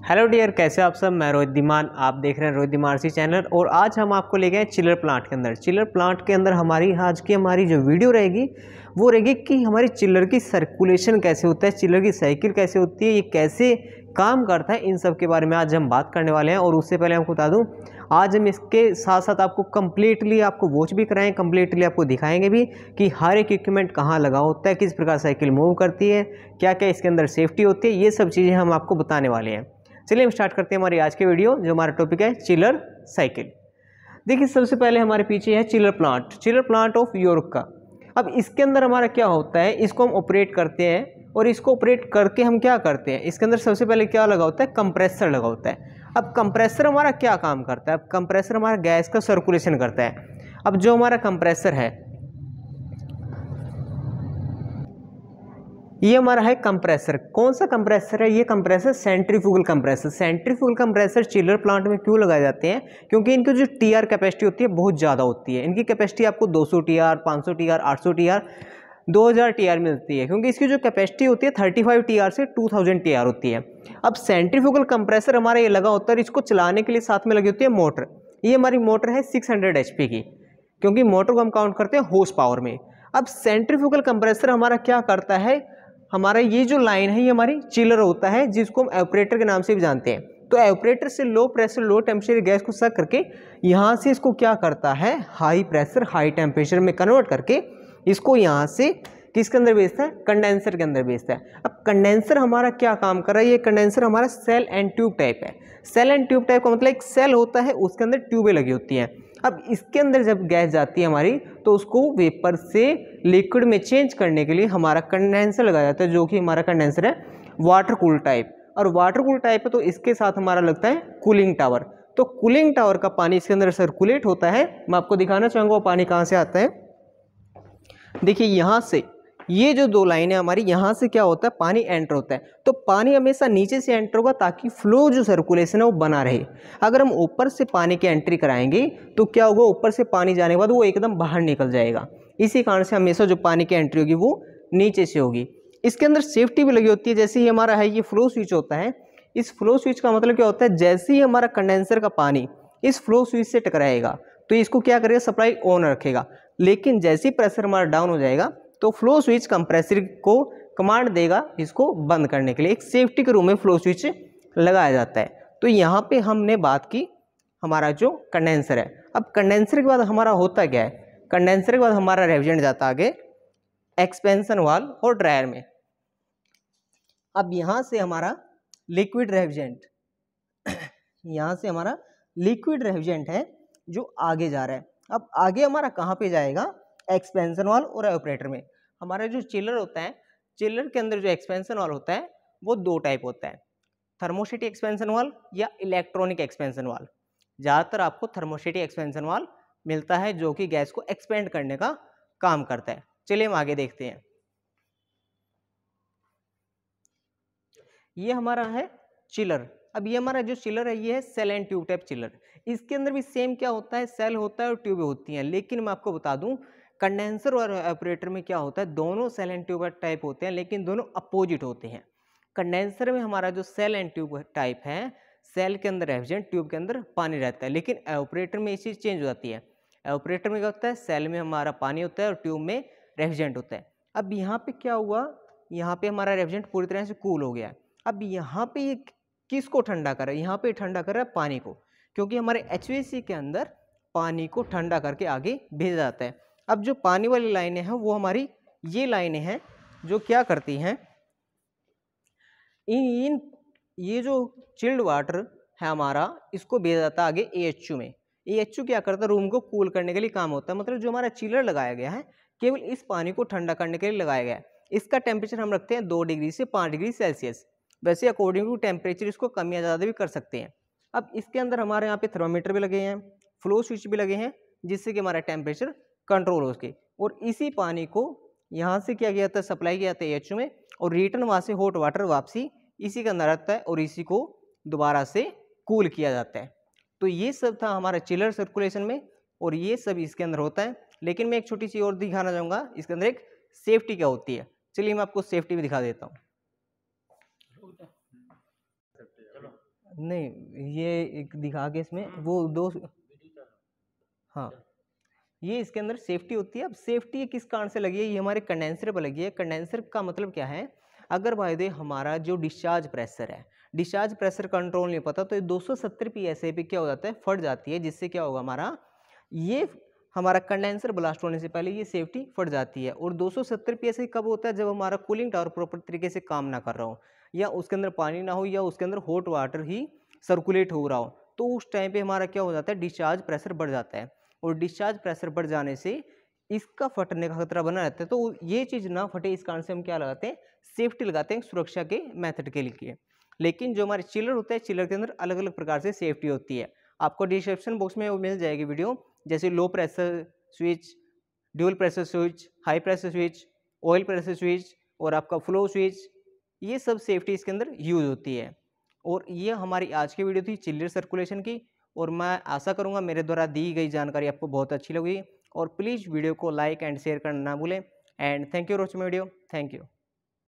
Hello dear, कैसे आप सब? मैं रोहित दिमान आप देख रहे हैं रोहित दिमारसी चैनल और आज हम आपको ले गए चिलर प्लांट के अंदर। चिलर प्लांट के अंदर हमारी, आज की हमारी जो वीडियो रहेगी, वो रहेगी कि हमारी चिलर की सर्कुलेशन कैसे होता है, चिलर की साइकिल कैसे होती है, ये कैसे काम करता है, इन सब के बारे में आज हम बात करने वाले हैं। और उससे पहले आपको बता दूँ, आज हम इसके साथ साथ आपको कम्प्लीटली आपको वॉच भी कराएँ कम्प्लीटली आपको दिखाएँगे भी कि हर एक इक्विपमेंट कहाँ लगा होता है, किस प्रकार साइकिल मूव करती है क्या क्या इसके अंदर सेफ्टी होती है, ये सब चीज़ें हम आपको बताने वाले हैं। चलिए हम स्टार्ट करते हैं हमारी आज की वीडियो जो हमारा टॉपिक है चिलर साइकिल देखिए, सबसे पहले हमारे पीछे है chiller plant chiller plant of Europe का. अब इसके अंदर हमारा क्या होता है? इसको हम ऑपरेट करते हैं और इसको ऑपरेट करके हम क्या करते हैं? इसके अंदर सबसे पहले क्या लगा होता है? कंप्रेसर लगा होता है. अब कंप्रेसर हमारा क्या काम करता है? अब कंप्रेसर हमारा गैस का सर्कुलेशन करता है. अब जो हमारा कंप्रेसर है ये हमारा है कंप्रेसर कौन सा कंप्रेसर है? ये compressor centrifugal compressor centrifugal compressor chiller plant में क्यों लगाए जाते हैं? क्योंकि इनकी जो टीआर कैपेसिटी होती है, बहुत ज़्यादा होती है। इनकी कैपेसिटी आपको 200 टीआर 500 टीआर 800 टीआर 2000 टीआर मिलती है। क्योंकि इसकी जो कैपेसिटी होती है 35 टीआर से 2000 टीआर होती है। अब सेंट्रीफ्यूगल कंप्रेसर हमारा ये लगा होता है इसको चलाने के लिए साथ में लगी होती है मोटर ये हमारी मोटर है सिक्स हंड्रेड की, क्योंकि मोटर को हम काउंट करते हैं होस पावर में। अब सेंट्रीफ्यूगल कंप्रेसर हमारा क्या करता है? हमारा ये जो लाइन है, ये हमारी चिलर होता है, जिसको हम ऑपरेटर के नाम से भी जानते हैं। तो ऑपरेटर से low pressure low temperature gas को सक करके यहाँ से इसको क्या करता है? हाई प्रेशर हाई टेम्परेचर में कन्वर्ट करके इसको यहाँ से किसके अंदर बेचता है? कंडेंसर के अंदर बेचता है। अब कंडेंसर हमारा क्या काम कर रहा है? ये कंडेंसर हमारा सेल एंड ट्यूब टाइप है। सेल एंड ट्यूब टाइप का मतलब एक सेल होता है, उसके अंदर ट्यूबें लगी होती हैं। अब इसके अंदर जब गैस जाती है हमारी तो उसको वेपर से लिक्विड में चेंज करने के लिए हमारा कंडेंसर लगाया जाता है, जो कि हमारा कंडेंसर है, वाटर कूल टाइप। और वाटर कूल टाइप है तो इसके साथ हमारा लगता है कूलिंग टावर। तो कूलिंग टावर का पानी इसके अंदर सर्कुलेट होता है। मैं आपको दिखाना चाहूँगा, वो पानी कहाँ से आता है? देखिए, यहाँ से ये जो दो लाइनें हमारी, यहाँ से क्या होता है, पानी एंटर होता है। तो पानी हमेशा नीचे से एंटर होगा ताकि फ्लो जो सर्कुलेशन है वो बना रहे। अगर हम ऊपर से पानी की एंट्री कराएँगे तो क्या होगा, ऊपर से पानी जाने के बाद वो एकदम बाहर निकल जाएगा। इसी कारण से हमेशा जो पानी की एंट्री होगी वो नीचे से होगी। इसके अंदर सेफ्टी भी लगी होती है, जैसे ही हमारा है, ये फ्लो स्विच होता है। इस फ्लो स्विच का मतलब क्या होता है, जैसे ही हमारा कंडेंसर का पानी इस फ्लो स्विच से टकराएगा तो इसको क्या करेगा, सप्लाई ऑन रखेगा। लेकिन जैसे ही प्रेशर हमारा डाउन हो जाएगा तो फ्लो स्विच कंप्रेसर को कमांड देगा इसको बंद करने के लिए। एक सेफ्टी के रूम में फ्लो स्विच लगाया जाता है। तो यहाँ पे हमने बात की हमारा जो कंडेंसर है। अब कंडेंसर के बाद हमारा होता क्या है? कंडेंसर के बाद हमारा रेविजेंट जाता आगे एक्सपेंसन वाल और ड्रायर में। अब यहाँ से हमारा लिक्विड रेविजेंट यहाँ से हमारा लिक्विड रेविजेंट है जो आगे जा रहा है। अब आगे हमारा कहाँ पे जाएगा? एक्सपेंशन वाल और ऑपरेटर में। हमारा जो चिलर होता है, चिलर के अंदर जो एक्सपेंशन वाल होता है, वो दो टाइप होता है। थर्मोसिटी एक्सपेंशन वाल या इलेक्ट्रॉनिक एक्सपेंशन वाल। ज़्यादातर आपको थर्मोसिटी एक्सपेंशन वाल मिलता है, जो कि गैस को एक्सपेंड करने का काम करता है। चलिए हम आगे देखते हैं। ये हमारा है चिलर। अब ये हमारा जो चिलर है, ये है shell and tube type chiller. इसके अंदर भी सेम क्या होता है? सेल होता है और ट्यूब होती हैं। लेकिन मैं आपको बता दूँ कंडेंसर और ऑपरेटर में क्या होता है, दोनों सेल एंड ट्यूब टाइप होते हैं, लेकिन दोनों अपोजिट होते हैं। कंडेंसर में हमारा जो सेल एंड ट्यूब टाइप है, सेल के अंदर रेफ्रिजरेंट ट्यूब के अंदर पानी रहता है, लेकिन ऑपरेटर में ये चीज़ चेंज हो जाती है। ऑपरेटर में क्या होता है, सेल में हमारा पानी होता है और ट्यूब में रेफ्रिजरेंट होता है। अब यहाँ पे क्या हुआ, यहाँ पे हमारा रेफ्रिजरेंट पूरी तरह से कूल हो गया। अब यहाँ पे ये किसको ठंडा कर रहा है? यहाँ पे ठंडा कर रहा है पानी को, क्योंकि हमारे एच के अंदर पानी को ठंडा करके आगे भेजा जाता है। अब जो पानी वाली लाइनें हैं, वो हमारी ये लाइनें हैं, जो क्या करती हैं? इन इन, ये जो चिल्ड वाटर है हमारा, इसको भेजा जाता है आगे एएचयू में। एएचयू क्या करता है? रूम को कूल करने के लिए काम होता है। मतलब जो हमारा चिलर लगाया गया है, केवल इस पानी को ठंडा करने के लिए लगाया गया है। इसका टेम्परेचर हम रखते हैं दो डिग्री से पाँच डिग्री सेल्सियस वैसे अकॉर्डिंग टू टेम्परेचर इसको कम या ज़्यादा भी कर सकते हैं। अब इसके अंदर हमारे यहाँ पे थर्मोमीटर भी लगे हैं फ्लो स्विच भी लगे हैं, जिससे कि हमारा टेम्परेचर कंट्रोल हो सके और इसी पानी को यहाँ से क्या किया जाता है? सप्लाई किया जाता है एच में और रिटर्न वहाँ से हॉट वाटर वापसी इसी के अंदर रहता है और इसी को दोबारा से कूल किया जाता है। तो ये सब था हमारा चिलर सर्कुलेशन में और ये सब इसके अंदर होता है। लेकिन मैं एक छोटी सी और दिखाना चाहूँगा इसके अंदर एक सेफ्टी क्या होती है? चलिए मैं आपको सेफ्टी भी दिखा देता हूँ। नहीं ये एक दिखा के इसमें वो दो हाँ। ये इसके अंदर सेफ्टी होती है। अब सेफ्टी किस कारण से लगी है? ये हमारे कंडेंसर पर लगी है। कंडेंसर का मतलब क्या है? अगर भाई दे हमारा जो डिस्चार्ज प्रेशर है डिस्चार्ज प्रेशर कंट्रोल नहीं पता तो ये 270 पीएसए पे क्या हो जाता है? फट जाती है, जिससे क्या होगा हमारा? ये हमारा कंडेंसर ब्लास्ट होने से पहले ये सेफ्टी फट जाती है। और 270 पीएसए कब होता है? जब हमारा कूलिंग टावर प्रॉपर तरीके से काम ना कर रहा हो, या उसके अंदर पानी ना हो, या उसके अंदर हॉट वाटर ही सर्कुलेट हो रहा हो तो उस टाइम पे हमारा क्या हो जाता है? डिस्चार्ज प्रेशर बढ़ जाता है। और डिस्चार्ज प्रेशर बढ़ जाने से इसका फटने का खतरा बना रहता है। तो ये चीज़ ना फटे इस कारण से हम क्या लगाते हैं? सेफ्टी लगाते हैं सुरक्षा के मेथड के लिए। लेकिन जो हमारे चिलर होता है चिलर के अंदर अलग अलग प्रकार से सेफ्टी होती है। आपको डिस्क्रिप्शन बॉक्स में वो मिल जाएगी वीडियो जैसे low pressure switch dual pressure switch high pressure switch oil pressure switch और आपका फ्लो स्विच ये सब सेफ्टी इसके अंदर यूज़ होती है। और ये हमारी आज की वीडियो थी चिल्लर सर्कुलेशन की। और मैं आशा करूँगा मेरे द्वारा दी गई जानकारी आपको बहुत अच्छी लगी। और प्लीज़ वीडियो को लाइक एंड शेयर करना ना भूलें। एंड थैंक यू रोच वीडियो। Thank you.